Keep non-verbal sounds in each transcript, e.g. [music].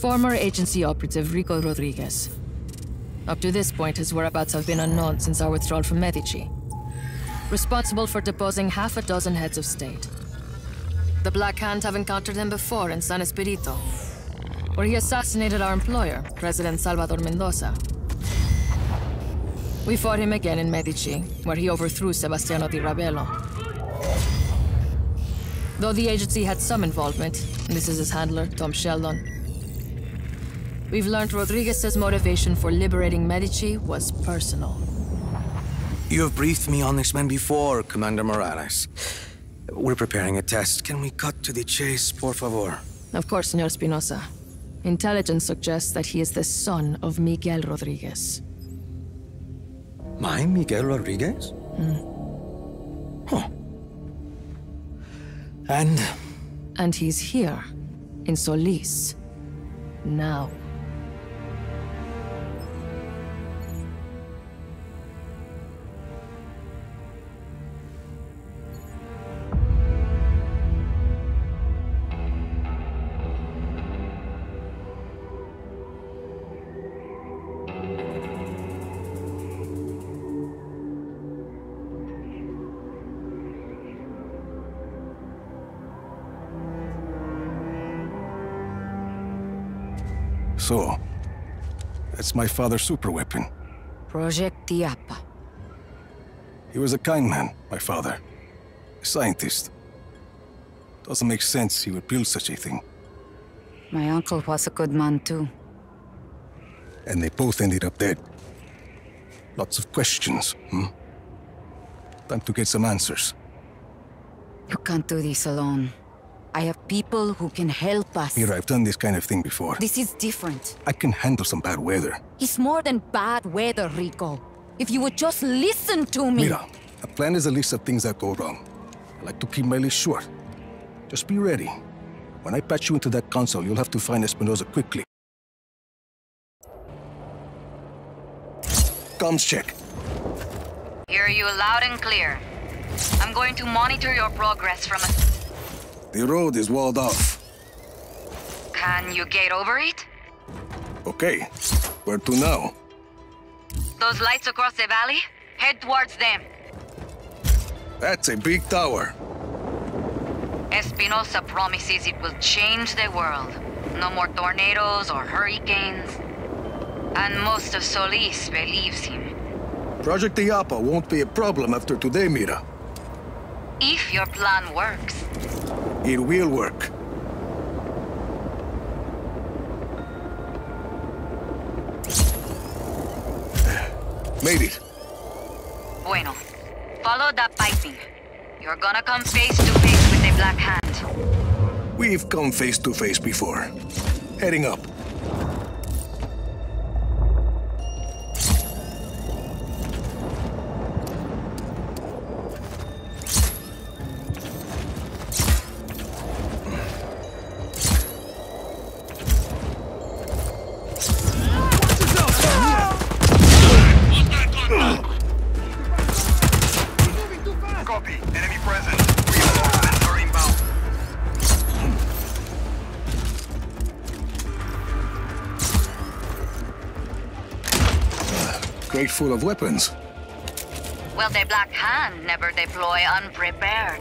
Former agency operative Rico Rodriguez. Up to this point, his whereabouts have been unknown since our withdrawal from Medici. Responsible for deposing half a dozen heads of state. The Black Hand have encountered him before in San Esperito, where he assassinated our employer, President Salvador Mendoza. We fought him again in Medici, where he overthrew Sebastiano di Ravello. Though the agency had some involvement, this is his handler, Tom Sheldon, we've learned Rodriguez's motivation for liberating Medici was personal. You have briefed me on this man before, Commander Morales. We're preparing a test. Can we cut to the chase, por favor? Of course, Senor Espinosa. Intelligence suggests that he is the son of Miguel Rodriguez. My Miguel Rodriguez? Hmm. Huh. And And he's here, in Solis. Now. So, that's my father's super weapon. Project Illapa. He was a kind man, my father. A scientist. Doesn't make sense he would build such a thing. My uncle was a good man too. And they both ended up dead. Lots of questions, hmm? Time to get some answers. You can't do this alone. I have people who can help us. Mira, I've done this kind of thing before. This is different. I can handle some bad weather. It's more than bad weather, Rico. If you would just listen to me. Mira, a plan is a list of things that go wrong. I like to keep my list short. Just be ready. When I patch you into that console, you'll have to find Espinosa quickly. Comms check. Hear you loud and clear. I'm going to monitor your progress from a... The road is walled off. Can you get over it? Okay. Where to now? Those lights across the valley? Head towards them. That's a big tower. Espinosa promises it will change the world. No more tornadoes or hurricanes. And most of Solis believes him. Project Illapa won't be a problem after today, Mira. If your plan works. It will work. Made it. Bueno. Follow that piping. You're gonna come face to face with a Black Hand. We've come face to face before. Heading up. Full of weapons. Well, the Black Hand never deploy unprepared.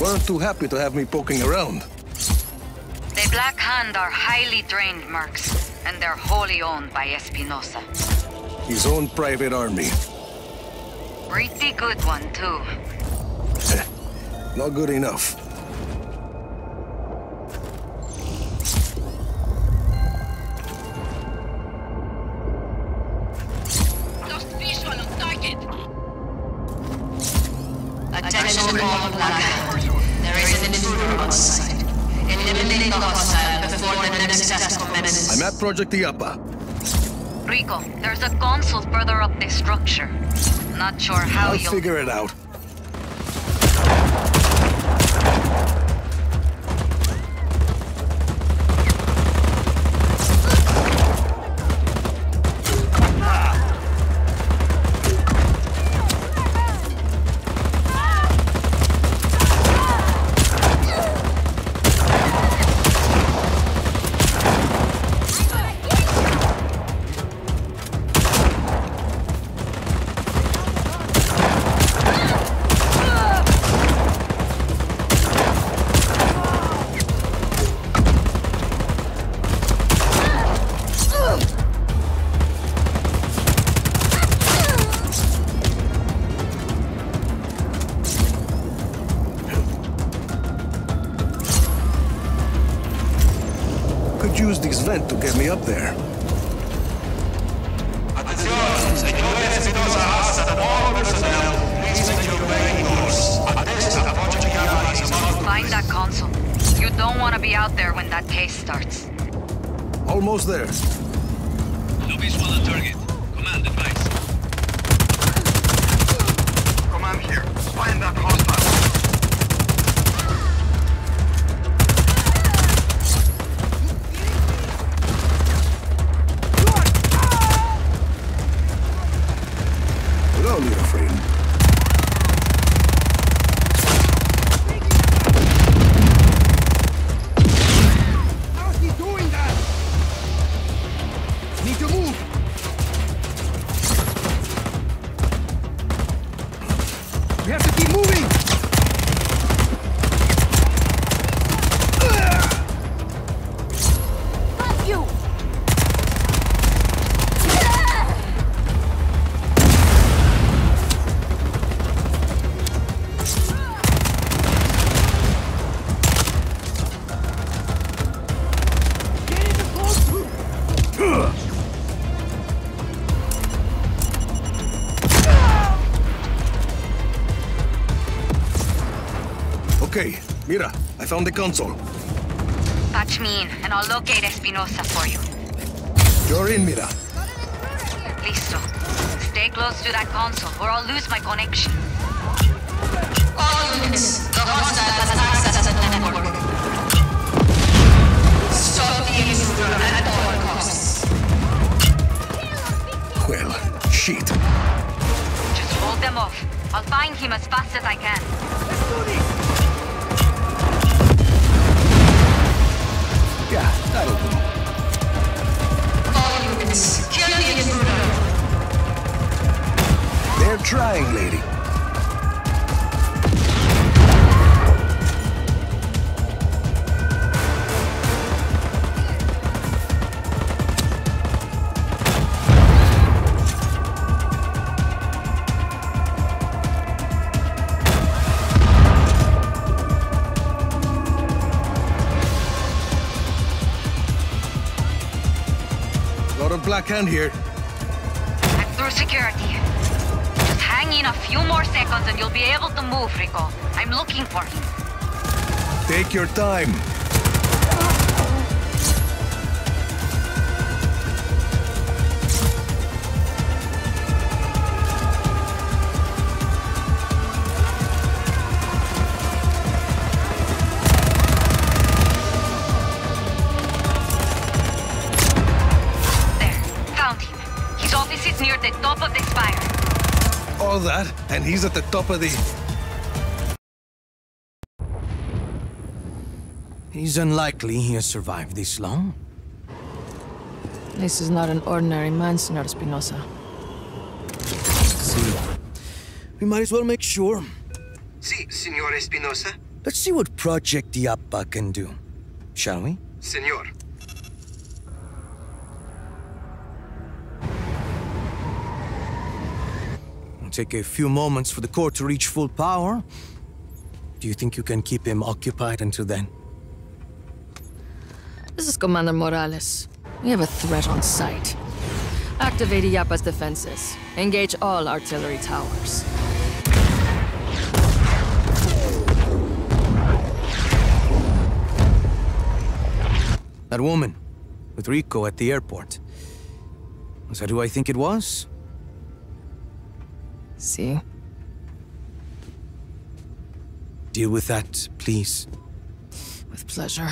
Weren't too happy to have me poking around. The Black Hand are highly trained mercs, and they're wholly owned by Espinosa. His own private army. Pretty good one, too. [laughs] Not good enough. Project Illapa. Rico, there's a console further up this structure. Not sure how I'll you'll... figure it out. Console. You don't want to be out there when that case starts. Almost there. No visual on target. Command advice. Command here. Find that hostile. Found the console. Patch me in, and I'll locate Espinosa for you. You're in, Mira. Listo. Stay close to that console, or I'll lose my connection. All units, Black hand here. I'm through security. Just hang in a few more seconds and you'll be able to move, Rico. I'm looking for him. Take your time. All that, and he's at the top of the... He's unlikely he has survived this long. This is not an ordinary man, Senor Espinosa. See, we might as well make sure. Sí, señor Espinosa. Let's see what Project Illapa can do, shall we? Señor. Take a few moments for the core to reach full power. Do you think you can keep him occupied until then? This is Commander Morales. We have a threat on sight. Activate Illapa's defenses. Engage all artillery towers. That woman with Rico at the airport. Was that who I think it was? See? Deal with that, please. With pleasure.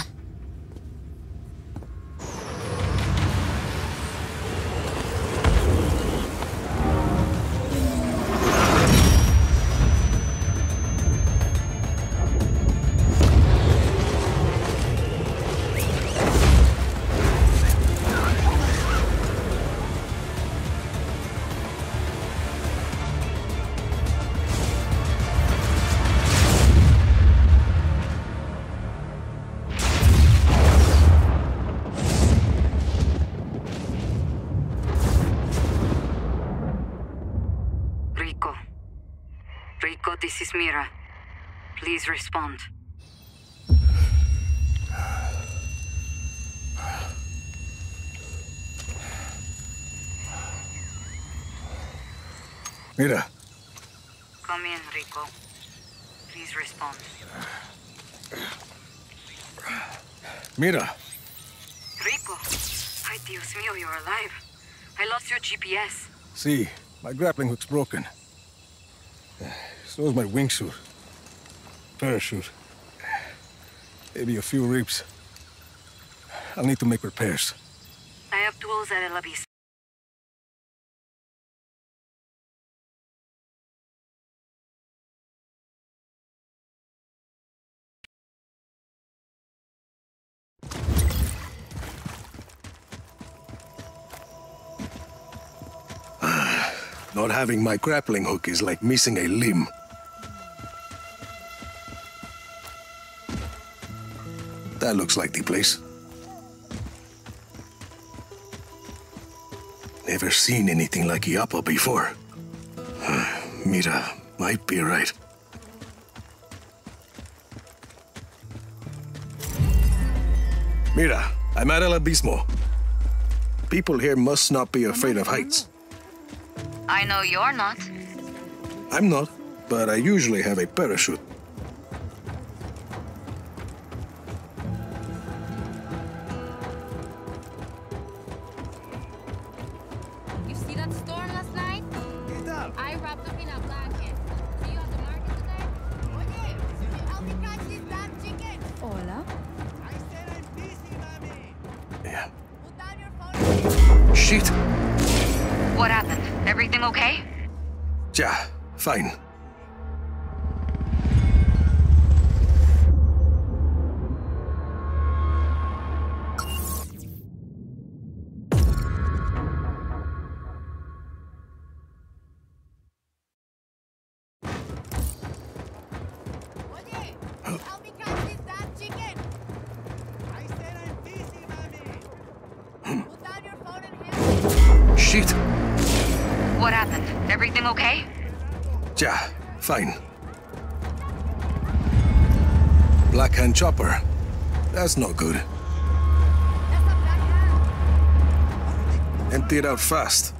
this is Mira. Please respond. Mira. Come in, Rico. Please respond. Mira. Rico. Ay, Dios mío, you're alive. I lost your GPS. See, si, my grappling hook's broken. So is my wingsuit. Parachute. Maybe a few ribs. I'll need to make repairs. I have tools at El Abismo. Ah, not having my grappling hook is like missing a limb. That looks like the place. Never seen anything like Illapa before. Mira might be right. Mira, I'm at El Abismo. People here must not be afraid of heights. I know you're not. I'm not, but I usually have a parachute. Fine. Black Hand Chopper. That's not good. Empty it out fast.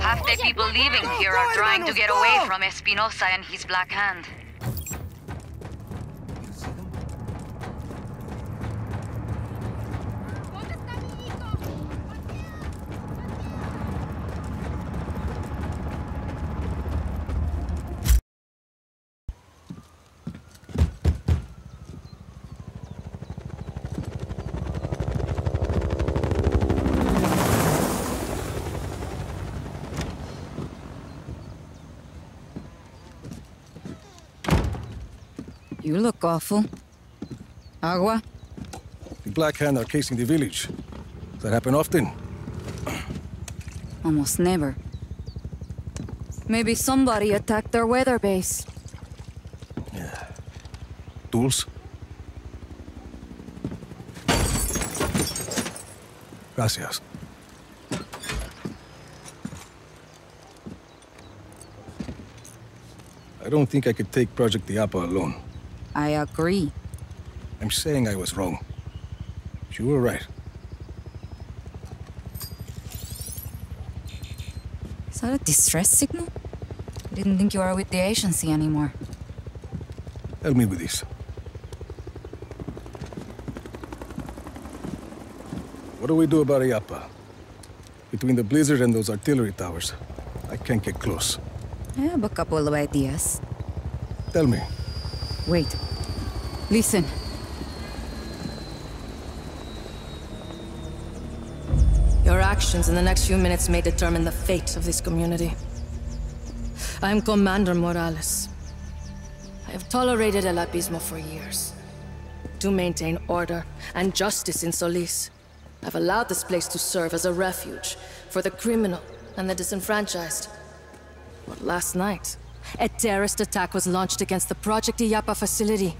Half the people leaving here are trying to get away from Espinosa and his Black Hand. You look awful. Agua? The Black Hand are casing the village. Does that happen often? Almost never. Maybe somebody attacked their weather base. Tools? Gracias. I don't think I could take Project Illapa alone. I agree. I'm saying I was wrong. You were right. Is that a distress signal? I didn't think you were with the agency anymore. Help me with this. What do we do about Illapa? Between the blizzard and those artillery towers, I can't get close. I have a couple of ideas. Tell me. Wait. Listen. Your actions in the next few minutes may determine the fate of this community. I am Commander Morales. I have tolerated El Abismo for years. To maintain order and justice in Solis, I've allowed this place to serve as a refuge for the criminal and the disenfranchised. But last night, a terrorist attack was launched against the Project Illapa facility.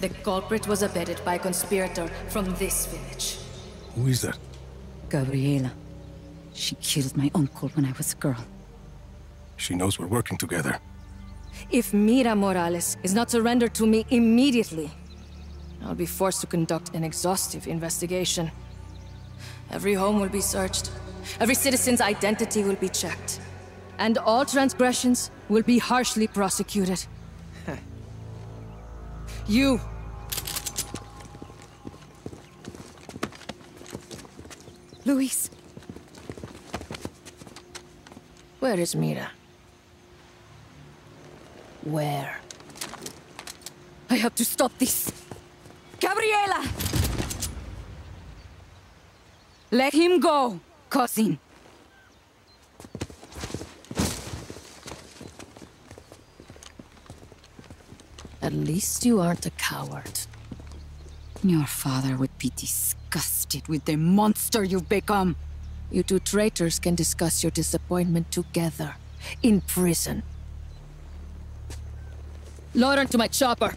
The culprit was abetted by a conspirator from this village. Who is that? Gabriela. She killed my uncle when I was a girl. She knows we're working together. If Mira Morales is not surrendered to me immediately, I'll be forced to conduct an exhaustive investigation. Every home will be searched. Every citizen's identity will be checked. And all transgressions will be harshly prosecuted. [laughs] you! Luis, Where is Mira? Where? I have to stop this. Gabriela! Let him go, cousin. At least you aren't a coward. Your father would be disgusted with the monster you've become. You two traitors can discuss your disappointment together. In prison. Load onto my chopper.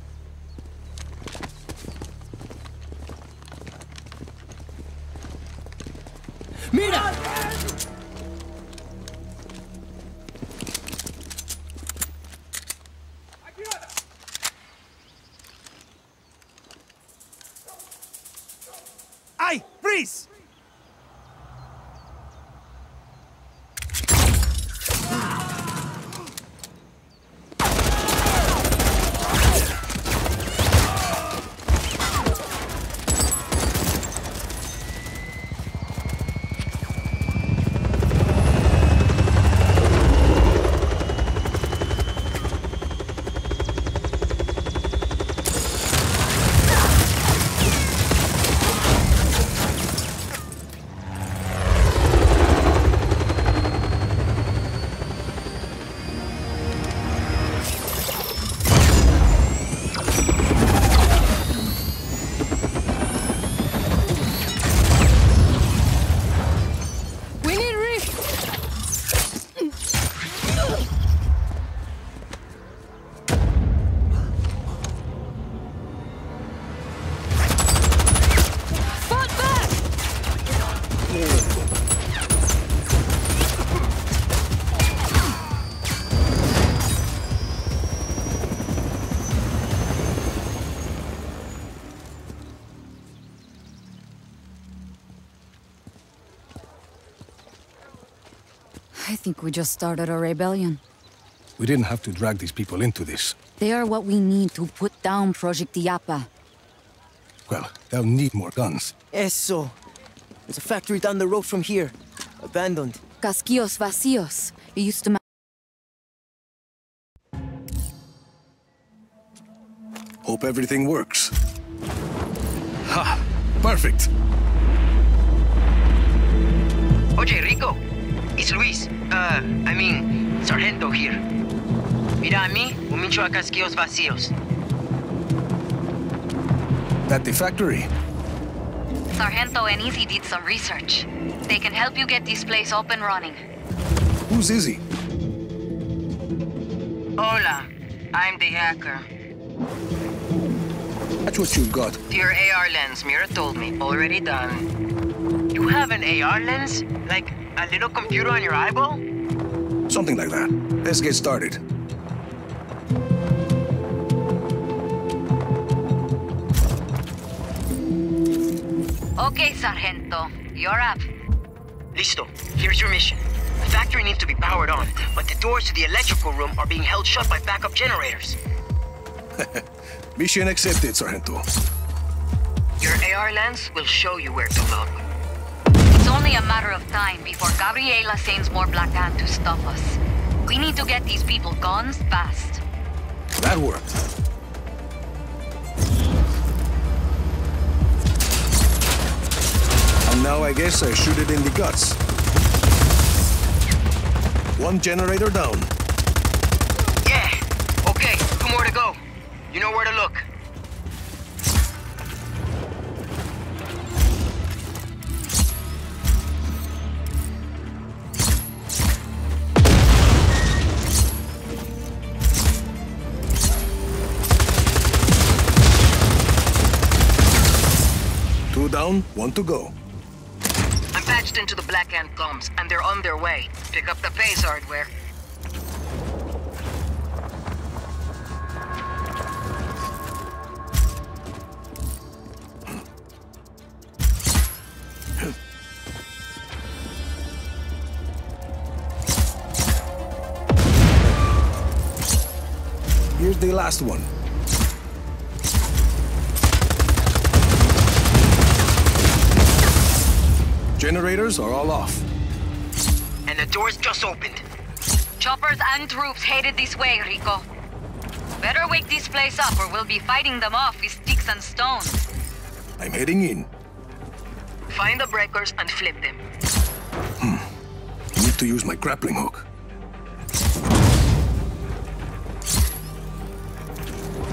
I we just started a rebellion. We didn't have to drag these people into this. They are what we need to put down Project Illapa. Well, they'll need more guns. Eso. There's a factory down the road from here. Abandoned. Casquillos Vacios. It used to ma- Hope everything works. Ha! Perfect! Oye, Rico. It's Luis. Uh, I mean, Sargento here. Mira a mí, un mincho a casquillos vacíos. At the factory. Sargento and Izzy did some research. They can help you get this place up and running. Who's Izzy? Hola, I'm the hacker. That's what you've got. Your AR lens, Mira told me. Already done. You have an AR lens? Like a little computer on your eyeball? Something like that. Let's get started. Okay, Sargento. You're up. Listo. Here's your mission. The factory needs to be powered on, but the doors to the electrical room are being held shut by backup generators. [laughs] Mission accepted, Sargento. Your AR lens will show you where to look. It's only a matter of time before Gabriela sends more Black Hand to stop us. We need to get these people guns fast. That worked. And now I guess I shoot it in the guts. One generator down. Yeah. Okay, two more to go. You know where to look. down, one to go. I'm patched into the Black Hand comms, and they're on their way. Pick up the pace, hardware. Here's the last one. Generators are all off. And the door's just opened. Choppers and troops headed this way, Rico. Better wake this place up or we'll be fighting them off with sticks and stones. I'm heading in. Find the breakers and flip them. Hmm. Need to use my grappling hook.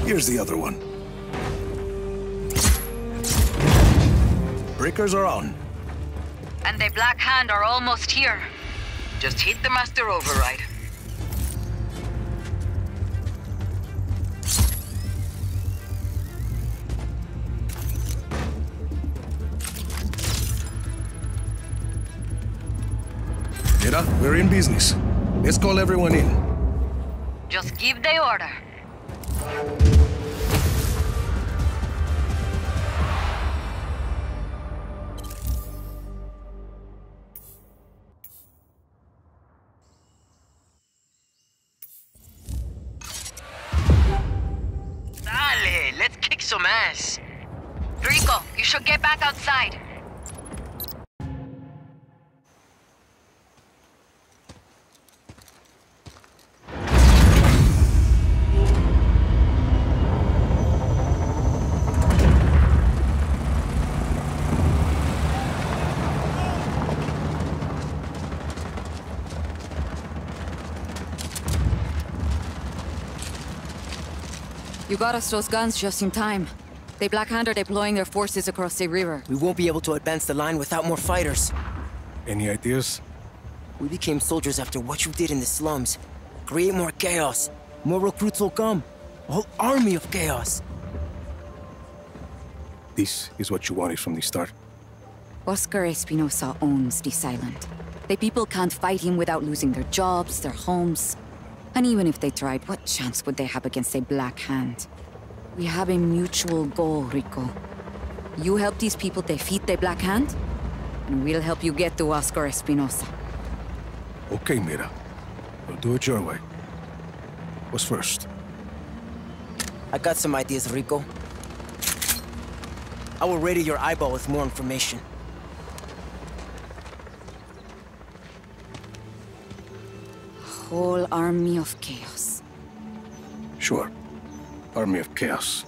Here's the other one. Breakers are on. And the Black Hand are almost here. Just hit the master override. Mira, we're in business. Let's call everyone in. Just give the order. Back outside. You got us those guns just in time. The Black Hand are deploying their forces across the river. We won't be able to advance the line without more fighters. Any ideas? We became soldiers after what you did in the slums. Create more chaos. More recruits will come. A whole army of chaos. This is what you wanted from the start. Oscar Espinosa owns this island. The people can't fight him without losing their jobs, their homes. And even if they tried, what chance would they have against a Black Hand? We have a mutual goal, Rico. You help these people defeat the Black Hand, and we'll help you get to Oscar Espinosa. Okay, Mira. We'll do it your way. What's first? I got some ideas, Rico. I will radio your eyeball with more information. Whole army of chaos. Sure. Army of Chaos.